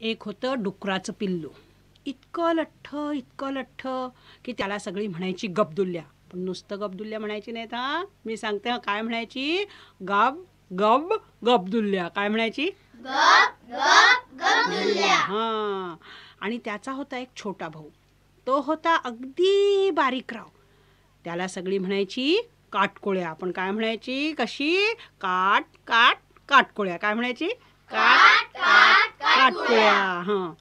एक होतं डुकराचं पिल्लू. इतकं लठ्ठ इतकं लठ्ठ की त्याला सगळी म्हणायची गबदुल्ल्या पण नुसतं गबदुल्ल्या म्हणायची नाहीत हा? मी सांगते काय म्हणायची? गब गब गबदुल्ल्या काय म्हणायची? हा. आणि त्याचा होता एक छोटा भाऊ. तो होता अगदी बारीक राव. त्याला सगळी म्हणायची काटकोळ्या. आपण काय म्हणायची? कशी? काट काट काटकोळ्या. काय म्हणायची? काट काट काटकोळ्या हां.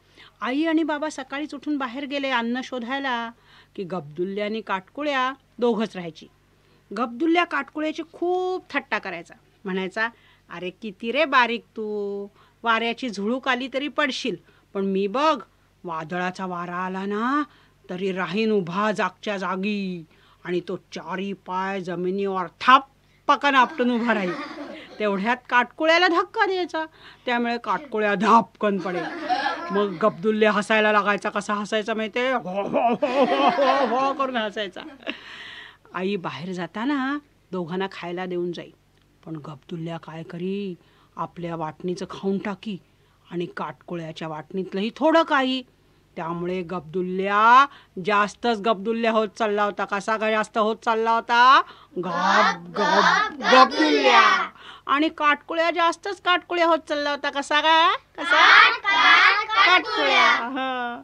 आई आणि बाबा सकाळीच उठून बाहेर गेले अन्न शोधायला की गबदुल्ल्या आणि काटकोळ्या दोघंच राहायची. गबदुल्ल्या काटकोळ्याची खूप थट्टा करायचा. म्हणायचा अरे किती रे बारीक तू. वाऱ्याची झुळूक आली तरी पडशील. पण मी बघ वादळाचा वारा आला ना तरी राहीन उभा जागच्या जागी आणि तो चारी पाय जमिनीवर थापकन आपटून उभा राहील. तेवढ्यात काटकोळ्याला धक्का द्यायचा. त्यामुळे काटकोळ्या धापकन पडे मग गब्दुल्ले हसायला लागायचा. कसा हसायचा माहिती हो हो, हो हो हो हो करून हसायचा. आई बाहेर जाताना दोघांना खायला देऊन जाई. पण गब्दुल्ल्या काय करी? आपल्या वाटणीचं खाऊन टाकी. आणि काटकोळ्याच्या वाटणीतलंही थोडं काही. त्यामुळे गब्दुल्ल्या जास्तच गब्दुल्ल्या होत चालला होता. कसा काय जास्त होत चालला होता? गब गब गबदुल्ल्या आणि काटकोळ्या जास्तच काटकोळ्या होत चालला होता कसा काय? कसा? काटकोळ्या.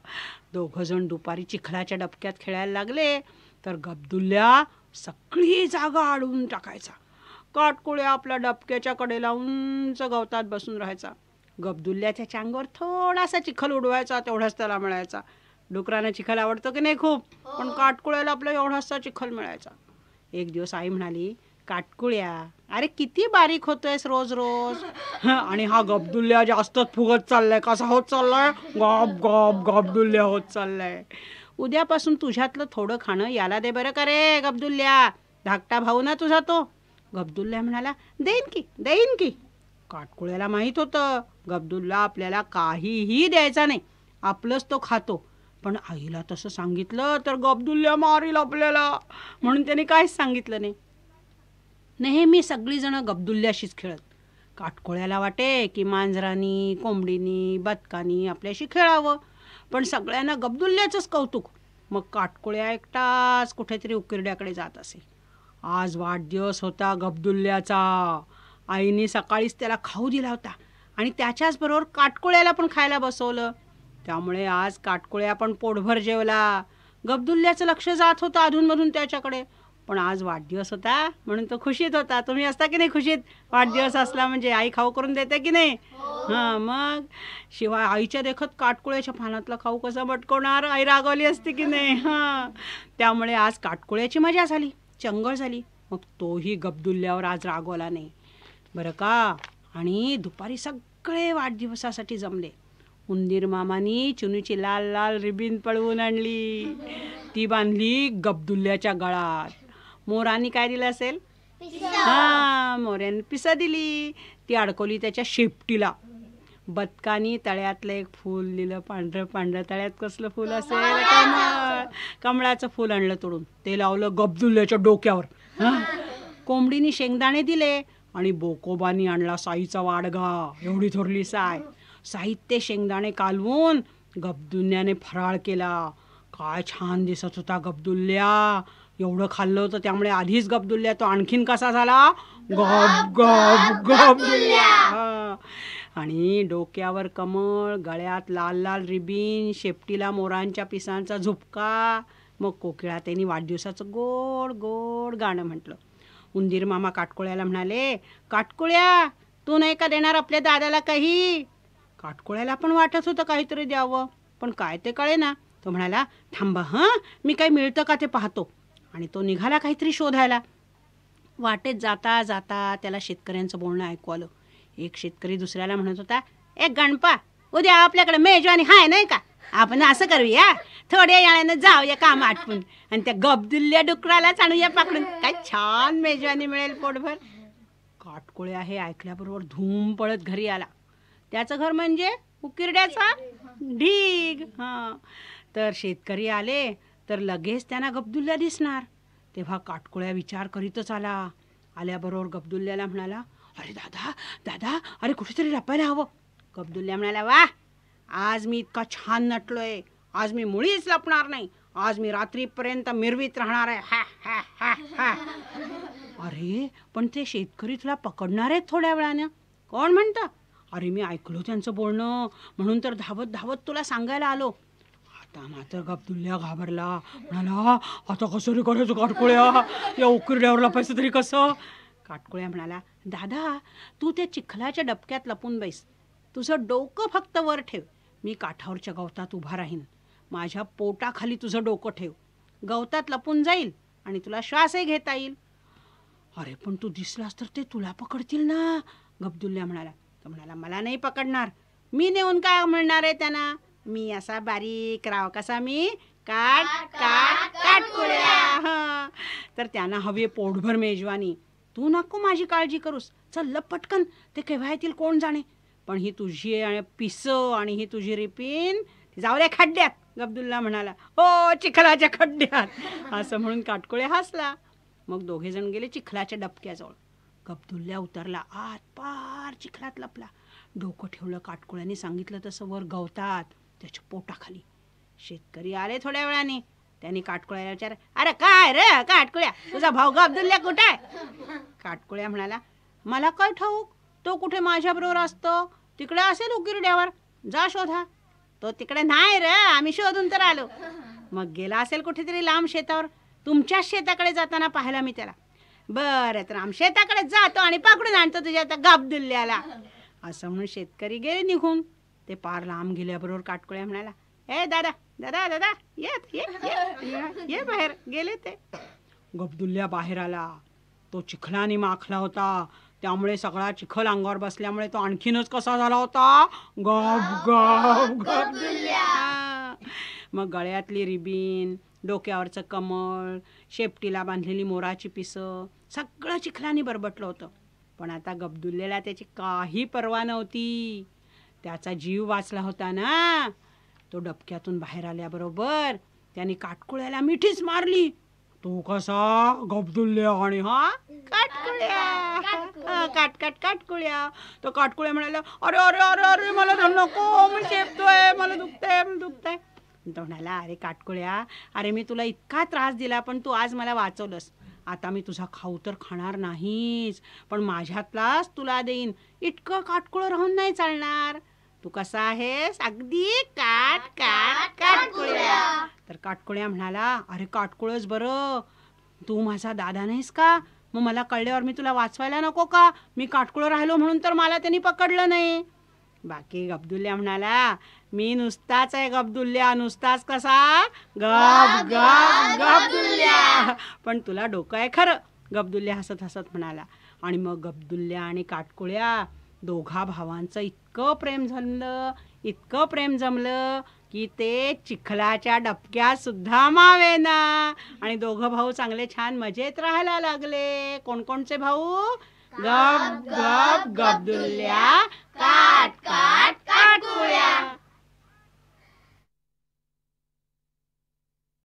दोघ जण दुपारी चिखलाच्या डबक्यात खेळायला लागले तर गबदुल्ल्या सगळी जागा अडवून टाकायचा. काटकोळ्या आपल्या डबक्याच्या कडेला उंच गवतात बसून राहायचा. गबदुल्ल्या त्याच्या अंगावर थोडासा चिखल उडवायचा तेवढाच त्याला मिळायचा. डुकरानं चिखल आवडतो की नाही खूप? पण काटकुळ्याला आपला एवढासा चिखल मिळायचा. एक दिवस आई म्हणाली काटकुळ्या. अरे किती बारीक होतोयस रोज रोज. आणि हा गबदुल्ल्या जास्तच फुगत चाललाय. कसा होत चाललाय? गप गप गबदुल्ल्या होत चाललाय. उद्यापासून तुझ्यातलं थोडं खाणं याला दे बरं का रे गबदुल्ल्या धाकटा भाऊ ना तुझा तो. गबदुल्ल्या म्हणाला देईन की देईन की. काटकुळ्याला माहीत होतं गबदुल्ला आपल्याला काहीही द्यायचा नाही. आपलंच तो खातो. पण आईला तसं सांगितलं तर गबदुल्ल्या मारील आपल्याला. म्हणून त्याने काहीच सांगितलं नाही. नेहमी सगळीजणं गबदुल्ल्याशीच खेळत. काटकोळ्याला वाटे की मांजरानी कोंबडीनी बदकानी आपल्याशी खेळावं. पण सगळ्यांना गबदुल्ल्याचंच कौतुक. मग काटकोळ्या एकटाच कुठेतरी उकिरड्याकडे जात असे. आज वाढदिवस होता गबदुल्ल्याचा आईने सकाळीच त्याला खाऊ दिला होता आणि त्याच्याचबरोबर काटकोळ्याला पण खायला बसवलं. त्यामुळे आज काटकोळ्या पण पोटभर जेवला. गबदुल्ल्याचं लक्ष जात होतं अधूनमधून त्याच्याकडे. पण आज वाढदिवस होता म्हणून तो खुशीत होता. तुम्ही असता की नाही खुशीत? वाढदिवस असला म्हणजे आई खाऊ करून देते की नाही? हां. मग? शिवाय आईच्या देखत काटकोळ्याच्या पानातला खाऊ कसा मटकवणार आई रागवली असते की नाही? हां. त्यामुळे आज काटकोळ्याची मजा झाली चंगळ झाली. मग तोही गबदुल्ल्यावर आज रागवला नाही. बरं का? आणि दुपारी सगळे वाढदिवसासाठी जमले. उंदीर मामानी चुनीची लाल लाल रिबीन पळवून आणली. ती बांधली गबदुल्ल्याच्या गळात. मोरानी काय दिलं असेल? हा मोऱ्याने पिसा दिली. ती अडकवली त्याच्या शेपटीला. बदकानी तळ्यातलं एक फूल दिलं पांढरं पांढरं तळ्यात कसलं फूल असेल? कमळ कमळाचं. फूल आणलं तोडून. ते लावलं गबदुल्ल्याच्या डोक्यावर. हा? कोंबडीनी शेंगदाणे दिले आणि बोकोबानी आणला साईचा वाडगा. एवढी थोरली साय. साहित्य शेंगदाणे कालवून गबदुल्याने फराळ केला. काय छान दिसत होता गबदुल्ल्या एवढं खाल्लं होतं त्यामुळे आधीच गबदुल्ल्या तो आणखीन कसा झाला? गब गब गबदुल्ल्या. आणि डोक्यावर कमळ गळ्यात लाल लाल रिबीन शेपटीला मोरांच्या पिसांचा झुपका. मग कोकिळा त्यांनी वाढदिवसाचं गोड गोड गाणं म्हटलं. उंदीर मामा काटकोळ्याला म्हणाले काटकोळ्या तू नाही का देणार आपल्या दादाला काही? काटकोळ्याला पण वाटत होतं काहीतरी द्यावं पण काय ते कळे ना तो म्हणाला थांबा हां? मी काही मिळतं का ते पाहतो. आणि तो निघाला काहीतरी शोधायला. वाटेत जाता जाता त्याला शेतकऱ्यांचं बोलणं ऐकू आलं. एक शेतकरी दुसऱ्याला म्हणत होता एक गणपा उद्या आपल्याकडे मेजवानी हाय नाही का? आपण असं करूया थोड्या याळ्यानं जाऊया काम आटपून. आणि त्या गबदुल्ल्या डुकरालाच आणूया पाकडून. काय छान मेजवानी मिळेल पोटभर. काटकोळे आहे ऐकल्याबरोबर धूम पळत घरी आला. त्याचं घर म्हणजे उकिरड्याचा ढीग. हां. तर शेतकरी आले तर लगेच त्यांना गब्दुल्ला दिसणार. तेव्हा काटकोळ्या विचार करीतच आला. आल्याबरोबर गब्दुल्ल्याला म्हणाला अरे दादा दादा अरे कुठेतरी लपायला हवं. गब्दुल्ल्या म्हणाला वा आज मी इतका छान नटलोय. आज मी मुळीच लपणार नाही. आज मी रात्रीपर्यंत मिरवीत राहणार आहे. हा, हा, हा, हा. अरे पण ते शेतकरी तुला पकडणार आहेत थोड्या वेळानं. कोण म्हणतं? अरे मी ऐकलो त्यांचं बोलणं. म्हणून तर धावत धावत तुला सांगायला आलो. आता मात्र गब्दुल्ल्या घाबरला. म्हणाला आता कसं रे करायचं काटकोळ्या? या उकिरड्यावरला पैसे तरी कसं? काटकोळ्या म्हणाला दादा तू त्या चिखलाच्या डबक्यात लपून बैस. तुझं डोकं फक्त वर ठेव. मी काठावरच्या गवतात उभा राहीन. माझ्या पोटाखाली तुझं डोकं ठेव. गवतात लपून जाईल आणि तुला श्वासही घेता येईल. अरे पण तू दिसलास तर ते तुला पकडतील ना? गब्दुल्ल्या म्हणाला. तो म्हणाला मला नाही पकडणार. मी नेऊन काय म्हणणार आहे त्यांना? मी असा बारीक राव कसा मी? काट काट काटकुळ्या. हं. तर त्यांना हवी पोटभर मेजवानी. तू नको माझी काळजी करूस. चल पटकन. ते केव्हा येतील कोण जाणे? पण ही तुझी आणि पिस आणि ही तुझी रिपीन जाऊ खड्ड्यात गब्दुल्ला म्हणाला. हो चिखलाच्या खड्ड्यात. असं म्हणून काटकोळे हसला. मग दोघे जण गेले चिखलाच्या डबक्याजवळ. गब्दुल्ल्या उतरला. आत पार चिखलात लपला. डोकं ठेवलं काटकोळ्याने सांगितलं तसं वर गवतात. त्याच्या पोटाखाली. शेतकरी आले थोड्या वेळाने. त्यांनी काटकोळ्याला विचार अरे काय रे काटकोळ्या? तुझा भाऊ गब्दुल्ल्या कुठे? आहे काटकोळ्या म्हणाला मला काय ठाऊक? तो कुठे माझ्याबरोबर असतो? तिकडे असेल उकिरड्यावर. जा शोधा. तो तिकडे नाही रे आम्ही शोधून तर आलो. मग गेला असेल कुठेतरी लांब शेतावर? तुमच्याच शेताकडे जाताना पाहिला मी त्याला. बरं तर आम शेताकडे जातो आणि पकडून आणतो तुझ्या आता गाबदुल्ल्याला. असं म्हणून शेतकरी गेले निघून. ते पार लांब गेल्याबरोबर काटकोळ्या म्हणाला ए दादा दादा दादा ये ये ये, बाहेर. गेले ते. गबदुल्ल्या बाहेर आला. तो चिखलाने माखला होता. त्यामुळे सगळा चिखल अंगावर बसल्यामुळे तो आणखीनच कसा झाला होता? गप गप गबदुल्ल्या मग गळ्यातली रिबीन डोक्यावरचं कमळ शेपटीला बांधलेली मोराची पिसं सगळं चिखलाने बरबटलं होतं. पण आता गबदुल्लेला त्याची काही पर्वा नव्हती. त्याचा जीव वाचला होता ना. तो डबक्यातून बाहेर आल्याबरोबर त्याने काटकुळ्याला मिठीच मारली. तो कसा गबदुल्ल्या आणि हा? काटकुळ्या. हा, काट काट काटकुळ्या. तो काटकुळ्या म्हणाला अरे अरे अरे अरे मला नको मी शेपतोय मला दुखतंय मला दुखतंय. तो म्हणाला अरे काटकुळ्या अरे मी तुला इतका त्रास दिला पण तू आज मला वाचवलंस. आता मी तुझा खाऊ तर खाणार नाहीच पण माझ्यातलाच तुला देईन. इतकं काटकुळं राहून नाही चालणार. तू कसा आहेस अगदी काट काट काटकुळ्या. तर काटकुळ्या म्हणाला अरे काटकुळच बरं. तू माझा दादा नाहीस का? मग मला कळल्यावर मी तुला वाचवायला नको का? मी काटकुळं राहिलो म्हणून तर मला त्यांनी पकडलं नाही. बाकी गब्दुल्ल्या म्हणाला मी नुसताच आहे गब्दुल्ल्या नुसताच कसा? गप गप गब्दुल्ल्या पण तुला डोकं आहे खरं गब्दुल्ल्या हसत हसत म्हणाला. आणि मग गब्दुल्ल्या आणि काटकुळ्या दोघा भावांचं इतकं प्रेम जमलं इतकं प्रेम जमलं की ते चिखलाच्या डबक्यात सुद्धा मावेना. आणि दोघं भाऊ चांगले छान मजेत राहायला लागले. कोणकोणचे भाऊ? गप गप गब्दुल्ल्या काट काट काटकुळ्या.